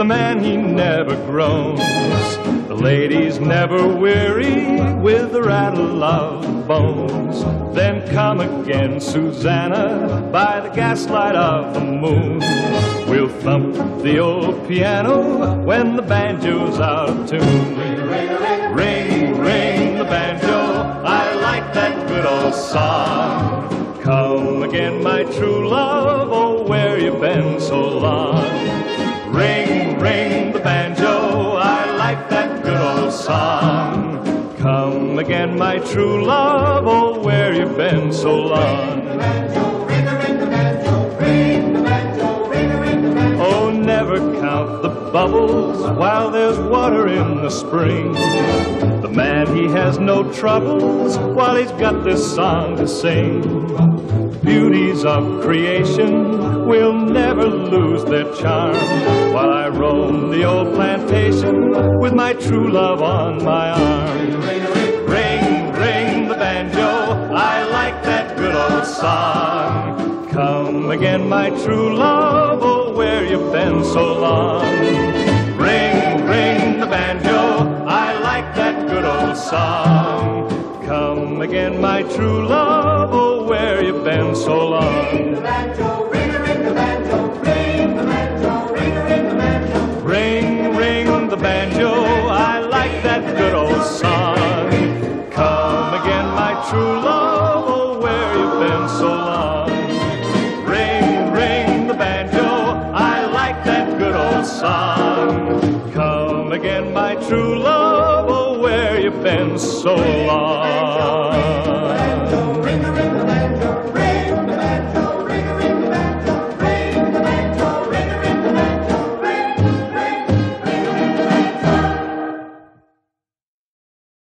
the man, he never groans. The ladies never weary with the rattle of bones. Then come again, Susanna, by the gaslight of the moon. We'll thump the old piano when the banjo's out of tune. Ring, ring the banjo, I like that good old song. Come again, my true love, oh, where you been so long? Ring, ring the banjo, I like that good old song. Come again, my true love, oh, where you've been so long? Bubbles while there's water in the spring. The man, he has no troubles while he's got this song to sing. Beauties of creation will never lose their charm while I roam the old plantation with my true love on my arm. Ring, ring the banjo, I like that good old song. Come again, my true love, oh, where you've been so long? Song. Come again, my true love, oh, where you been so long? Ring, ring the banjo, I like that good old song. Come again, my true love, oh, where you been so long? Ring, ring the banjo, I like that good old song. Come again, my true love, been so long? Ah.